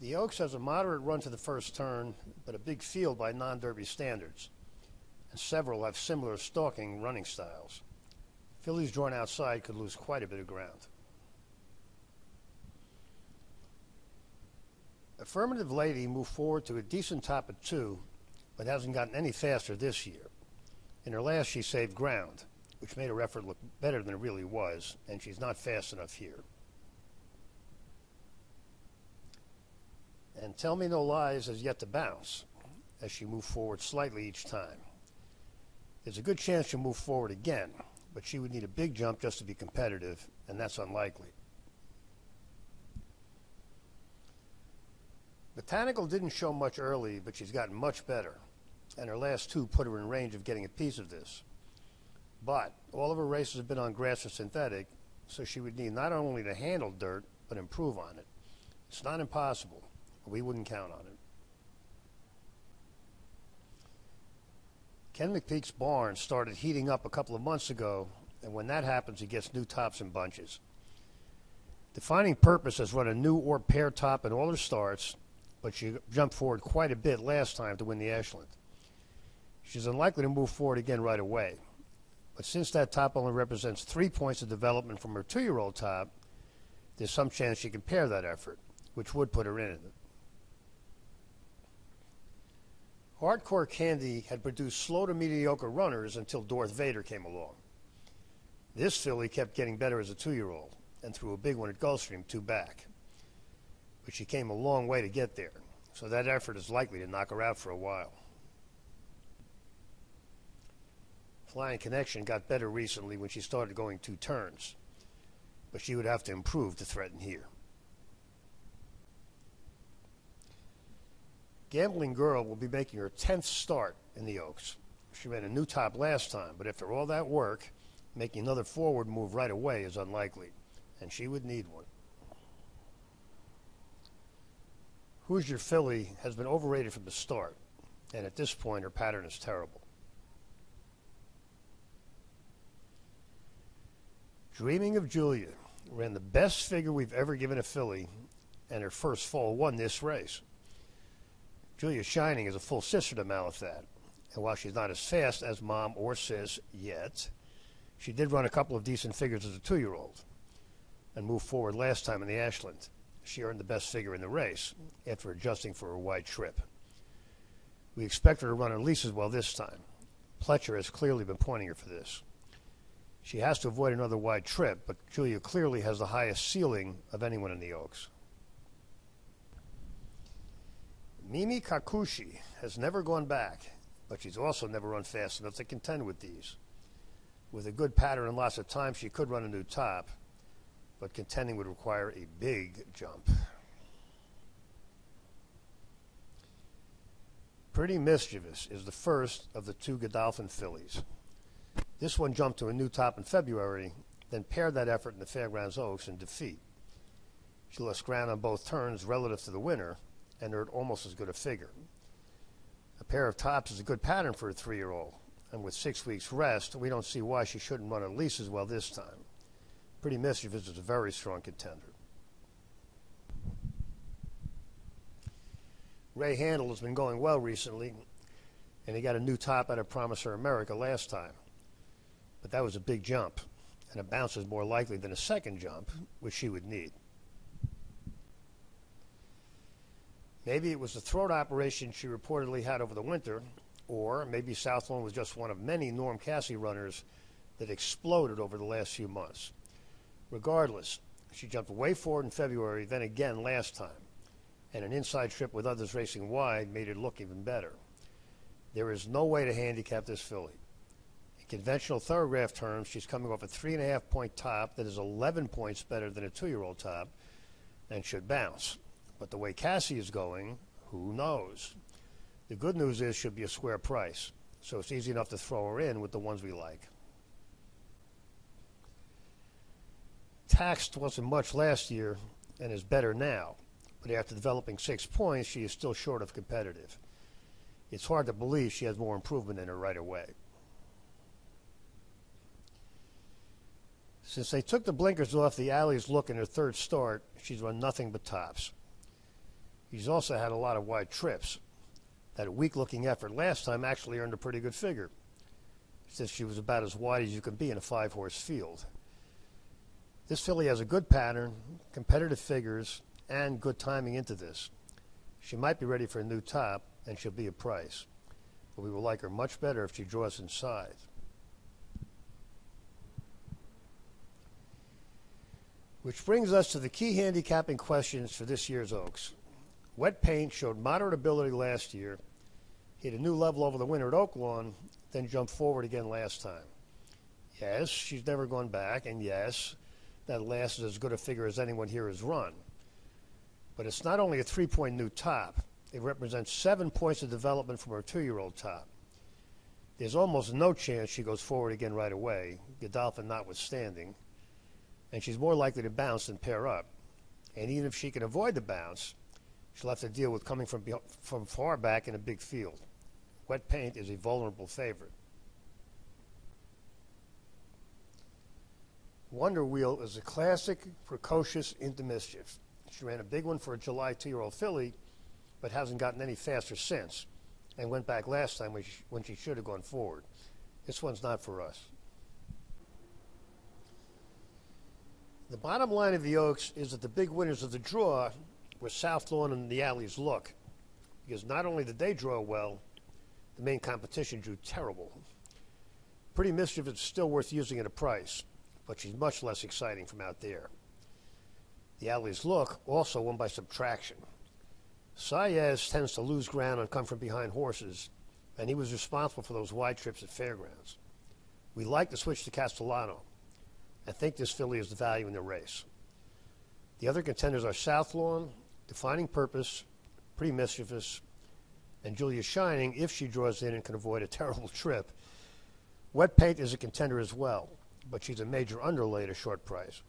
The Oaks has a moderate run to the first turn, but a big field by non-derby standards, and several have similar stalking running styles. Fillies drawn outside could lose quite a bit of ground. Affirmative Lady moved forward to a decent top at two, but hasn't gotten any faster this year. In her last, she saved ground, which made her effort look better than it really was, and she's not fast enough here. And Tell Me No Lies has yet to bounce as she moved forward slightly each time. There's a good chance she'll move forward again, but she would need a big jump just to be competitive, and that's unlikely. Botanical didn't show much early, but she's gotten much better, and her last two put her in range of getting a piece of this. But all of her races have been on grass or synthetic, so she would need not only to handle dirt, but improve on it. It's not impossible, we wouldn't count on it. Ken McPeek's barn started heating up a couple of months ago, and when that happens, he gets new tops and bunches. Defining Purpose has run a new or pair top in all her starts, but she jumped forward quite a bit last time to win the Ashland. She's unlikely to move forward again right away. But since that top only represents three points of development from her two year old top, there's some chance she can pair that effort, which would put her in it. Hardcore Candy had produced slow to mediocre runners until Dorth Vader came along. This filly kept getting better as a two year old and threw a big one at Gulfstream two back. But she came a long way to get there, so that effort is likely to knock her out for a while. Flying Connection got better recently when she started going two turns, but she would have to improve to threaten here. Gambling Girl will be making her 10th start in the Oaks. She ran a new top last time, but after all that work, making another forward move right away is unlikely, and she would need one. Hoosier Filly has been overrated from the start, and at this point, her pattern is terrible. Dreaming of Julia ran the best figure we've ever given a filly, and her first fall won this race. Julia Shining is a full sister to Malathaat, and while she's not as fast as Mom or Sis yet, she did run a couple of decent figures as a two-year-old, and moved forward last time in the Ashland. She earned the best figure in the race after adjusting for a wide trip. We expect her to run at least as well this time. Pletcher has clearly been pointing her for this. She has to avoid another wide trip, but Julia clearly has the highest ceiling of anyone in the Oaks. Mimi Kakushi has never gone back, but she's also never run fast enough to contend with these. With a good pattern and lots of time, she could run a new top, but contending would require a big jump. Pretty Mischievous is the first of the two Godolphin fillies. This one jumped to a new top in February, then paired that effort in the Fairgrounds Oaks in defeat. She lost ground on both turns relative to the winner, and earned almost as good a figure. A pair of tops is a good pattern for a three year old, and with six weeks rest, we don't see why she shouldn't run at least as well this time. Pretty Mischievous is a very strong contender. Ray Handal has been going well recently, and he got a new top out of Promise Her America last time. But that was a big jump, and a bounce is more likely than a second jump, which she would need. Maybe it was the throat operation she reportedly had over the winter, or maybe Southlawn was just one of many Norm Casse runners that exploded over the last few months. Regardless, she jumped way forward in February, then again last time, and an inside trip with others racing wide made it look even better. There is no way to handicap this filly. In conventional Thoro-Graph terms, she's coming off a three and a half point top that is 11 points better than a two year old top and should bounce. But the way Casse is going, who knows? The good news is she'll be a square price, so it's easy enough to throw her in with the ones we like. Taxed wasn't much last year and is better now, but after developing six points, she is still short of competitive. It's hard to believe she has more improvement in her right away. Since they took the blinkers off the alley's look in her third start, she's run nothing but tops. He's also had a lot of wide trips. That weak looking effort last time actually earned a pretty good figure. Since she was about as wide as you can be in a five horse field. This filly has a good pattern, competitive figures, and good timing into this. She might be ready for a new top, and she'll be a price. But we will like her much better if she draws inside. Which brings us to the key handicapping questions for this year's Oaks. Wet paint showed moderate ability last year, hit a new level over the winter at Oaklawn, then jumped forward again last time. Yes, she's never gone back, and yes, that last is as good a figure as anyone here has run. But it's not only a three point new top, it represents seven points of development from her two year old top. There's almost no chance she goes forward again right away, Godolphin notwithstanding and she's more likely to bounce than pair up. And even if she can avoid the bounce, she'll have to deal with coming from, from far back in a big field. Wet paint is a vulnerable favorite. Wonder Wheel is a classic, precocious into mischief. She ran a big one for a July two year old filly, but hasn't gotten any faster since, and went back last time when she, when she should have gone forward. This one's not for us. The bottom line of the Oaks is that the big winners of the draw were Southlawn and the Alleys Look, because not only did they draw well, the main competition drew terrible. Pretty Mischief is still worth using at a price, but she's much less exciting from out there. The Alleys Look also won by subtraction. Saez tends to lose ground and come from behind horses, and he was responsible for those wide trips at fairgrounds. We like to switch to Castellano. I think this filly is the value in the race. The other contenders are Southlawn, Defining Purpose, Pretty Mischievous, and Julia Shining if she draws in and can avoid a terrible trip. Wet Paint is a contender as well, but she's a major underlay at a short price.